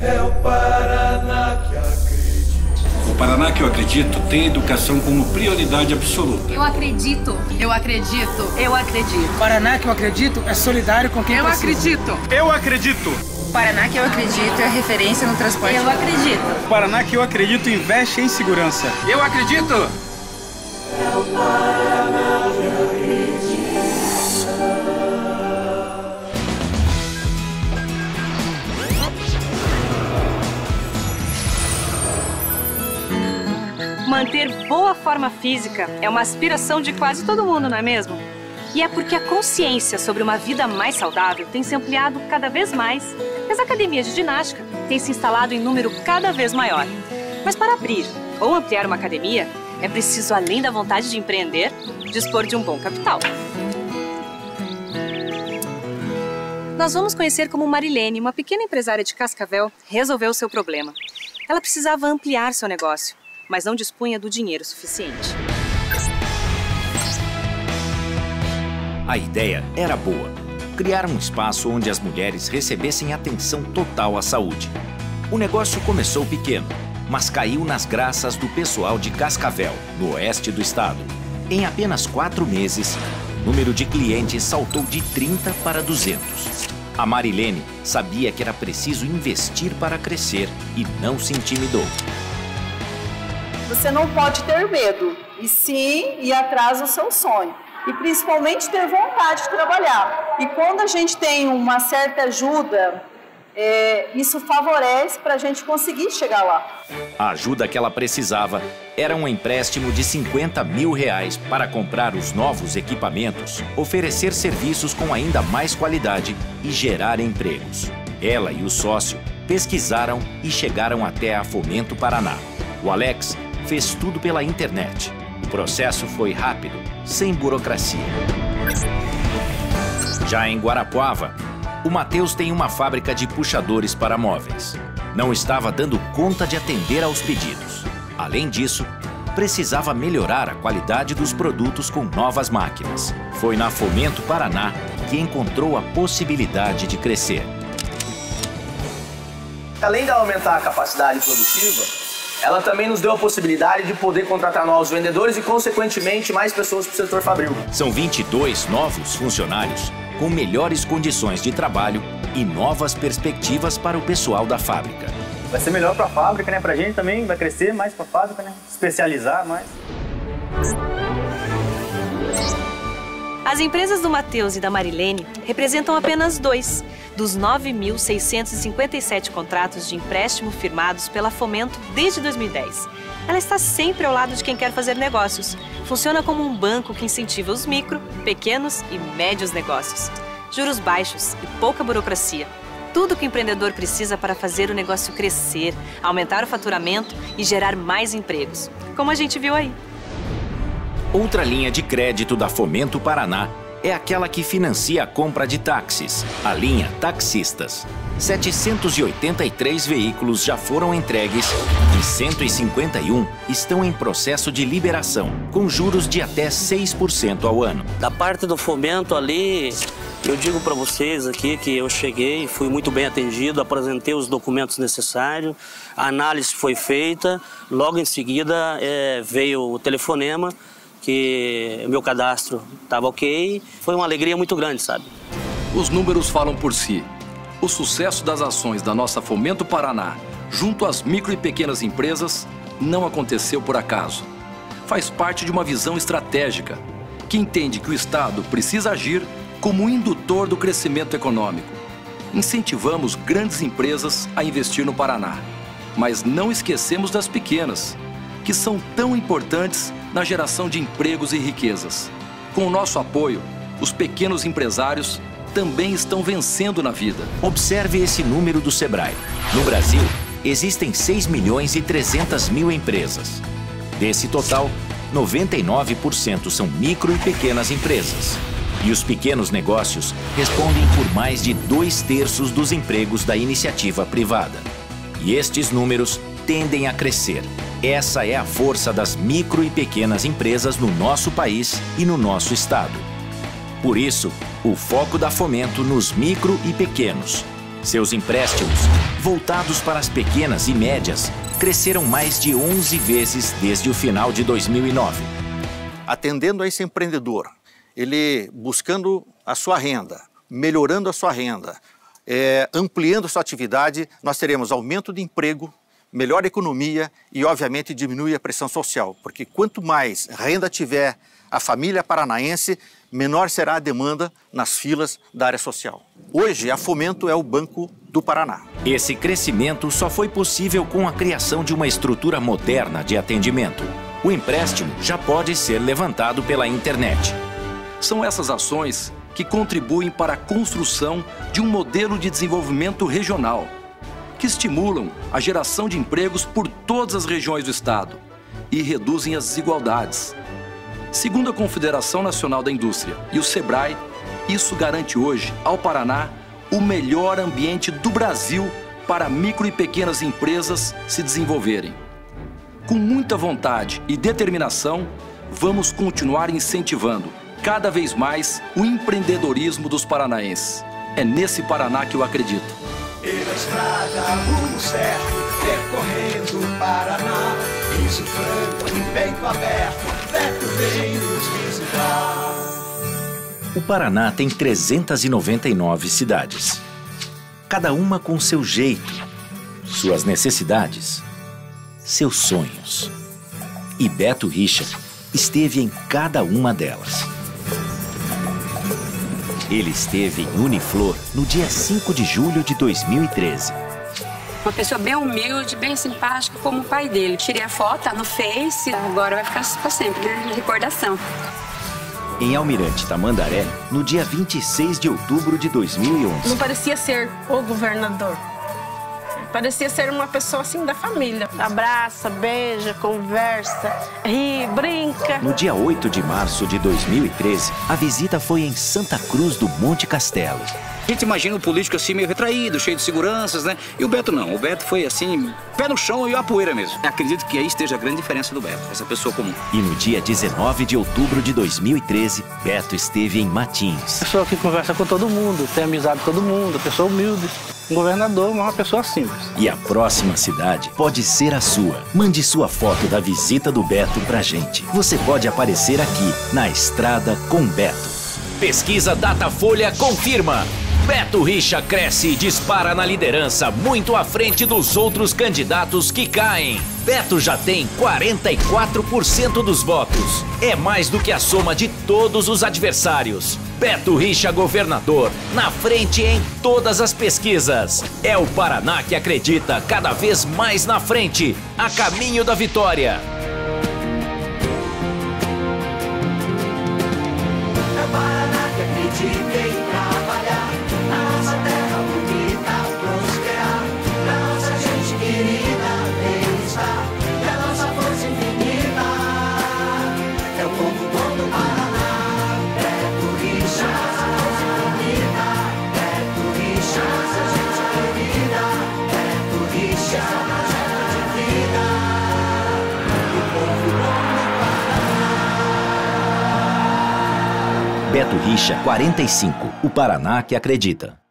É o Paraná que acredita. O Paraná que eu acredito tem educação como prioridade absoluta. Eu acredito. Eu acredito. Eu acredito. O Paraná que eu acredito é solidário com quem Eu precisa. acredito. Eu acredito. O Paraná que eu acredito é referência no transporte. Eu acredito. O Paraná que eu acredito investe em segurança. Eu acredito. Manter boa forma física é uma aspiração de quase todo mundo, não é mesmo? E é porque a consciência sobre uma vida mais saudável tem se ampliado cada vez mais. e As academias de ginástica têm se instalado em número cada vez maior. Mas para abrir ou ampliar uma academia, é preciso, além da vontade de empreender, dispor de um bom capital. Nós vamos conhecer como Marilene, uma pequena empresária de Cascavel, resolveu seu problema. Ela precisava ampliar seu negócio, mas não dispunha do dinheiro suficiente. A ideia era boa: criar um espaço onde as mulheres recebessem atenção total à saúde. O negócio começou pequeno, mas caiu nas graças do pessoal de Cascavel, no oeste do estado. Em apenas quatro meses, o número de clientes saltou de 30 para 200. A Marilene sabia que era preciso investir para crescer e não se intimidou. Você não pode ter medo, e sim ir atrás do seu sonho. E principalmente ter vontade de trabalhar. E quando a gente tem uma certa ajuda, é, isso favorece para a gente conseguir chegar lá. A ajuda que ela precisava era um empréstimo de 50 mil reais para comprar os novos equipamentos, oferecer serviços com ainda mais qualidade e gerar empregos. Ela e o sócio pesquisaram e chegaram até a Fomento Paraná. O Alex fez tudo pela internet. O processo foi rápido, sem burocracia. Já em Guarapuava, o Matheus tem uma fábrica de puxadores para móveis. Não estava dando conta de atender aos pedidos. Além disso, precisava melhorar a qualidade dos produtos com novas máquinas. Foi na Fomento Paraná que encontrou a possibilidade de crescer. Além de aumentar a capacidade produtiva, ela também nos deu a possibilidade de poder contratar novos vendedores e, consequentemente, mais pessoas para o setor fabril. São 22 novos funcionários com melhores condições de trabalho e novas perspectivas para o pessoal da fábrica. Vai ser melhor para a fábrica, né? Para a gente também vai crescer mais para a fábrica, né? Especializar mais. As empresas do Matheus e da Marilene representam apenas dois dos 9.657 contratos de empréstimo firmados pela Fomento desde 2010. Ela está sempre ao lado de quem quer fazer negócios. Funciona como um banco que incentiva os micro, pequenos e médios negócios. Juros baixos e pouca burocracia. Tudo que o empreendedor precisa para fazer o negócio crescer, aumentar o faturamento e gerar mais empregos, como a gente viu aí. Outra linha de crédito da Fomento Paraná é aquela que financia a compra de táxis, a linha Taxistas. 783 veículos já foram entregues e 151 estão em processo de liberação, com juros de até 6% ao ano. Da parte do fomento ali, eu digo para vocês aqui que eu cheguei, fui muito bem atendido, apresentei os documentos necessários, a análise foi feita, logo em seguida é, veio o telefonema que meu cadastro estava ok. Foi uma alegria muito grande, sabe? Os números falam por si. O sucesso das ações da nossa Fomento Paraná junto às micro e pequenas empresas não aconteceu por acaso. Faz parte de uma visão estratégica que entende que o Estado precisa agir como indutor do crescimento econômico. Incentivamos grandes empresas a investir no Paraná, mas não esquecemos das pequenas, que são tão importantes na geração de empregos e riquezas. Com o nosso apoio, os pequenos empresários também estão vencendo na vida. Observe esse número do Sebrae. No Brasil, existem 6 milhões e 300 mil empresas. Desse total, 99% são micro e pequenas empresas. E os pequenos negócios respondem por mais de dois terços dos empregos da iniciativa privada. E estes números tendem a crescer. Essa é a força das micro e pequenas empresas no nosso país e no nosso estado. Por isso, o foco da Fomento nos micro e pequenos. Seus empréstimos, voltados para as pequenas e médias, cresceram mais de 11 vezes desde o final de 2009. Atendendo a esse empreendedor, ele buscando a sua renda, melhorando a sua renda, é, ampliando a sua atividade, nós teremos aumento de emprego, melhor economia e, obviamente, diminui a pressão social, porque quanto mais renda tiver a família paranaense, menor será a demanda nas filas da área social. Hoje, a Fomento é o Banco do Paraná. Esse crescimento só foi possível com a criação de uma estrutura moderna de atendimento. O empréstimo já pode ser levantado pela internet. São essas ações que contribuem para a construção de um modelo de desenvolvimento regional, que estimulam a geração de empregos por todas as regiões do Estado e reduzem as desigualdades. Segundo a Confederação Nacional da Indústria e o SEBRAE, isso garante hoje ao Paraná o melhor ambiente do Brasil para micro e pequenas empresas se desenvolverem. Com muita vontade e determinação, vamos continuar incentivando cada vez mais o empreendedorismo dos paranaenses. É nesse Paraná que eu acredito. Pela estrada, rumo certo, percorrendo o Paraná. Riso franco, peito aberto, Beto vem nos visitar. O Paraná tem 399 cidades. Cada uma com seu jeito, suas necessidades, seus sonhos. E Beto Richa esteve em cada uma delas. Ele esteve em Uniflor no dia 5 de julho de 2013. Uma pessoa bem humilde, bem simpática, como o pai dele. Tirei a foto, tá no Face, agora vai ficar para sempre, né? De recordação. Em Almirante Tamandaré, no dia 26 de outubro de 2011. Não parecia ser o governador. Parecia ser uma pessoa assim da família. Abraça, beija, conversa, ri, brinca. No dia 8 de março de 2013, a visita foi em Santa Cruz do Monte Castelo. A gente imagina o político assim meio retraído, cheio de seguranças, né? E o Beto não. O Beto foi assim, pé no chão e a poeira mesmo. Acredito que aí esteja a grande diferença do Beto, essa pessoa comum. E no dia 19 de outubro de 2013, Beto esteve em Matins. Pessoa que conversa com todo mundo, tem amizade com todo mundo, pessoa humilde. Um governador, uma pessoa simples. E a próxima cidade pode ser a sua. Mande sua foto da visita do Beto pra gente. Você pode aparecer aqui, na Estrada com Beto. Pesquisa Datafolha confirma. Beto Richa cresce e dispara na liderança, muito à frente dos outros candidatos que caem. Beto já tem 44% dos votos. É mais do que a soma de todos os adversários. Beto Richa governador, na frente em todas as pesquisas. É o Paraná que acredita cada vez mais na frente, a caminho da vitória. É Paraná que acredita em Beto Richa 45, o Paraná que acredita.